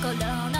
心の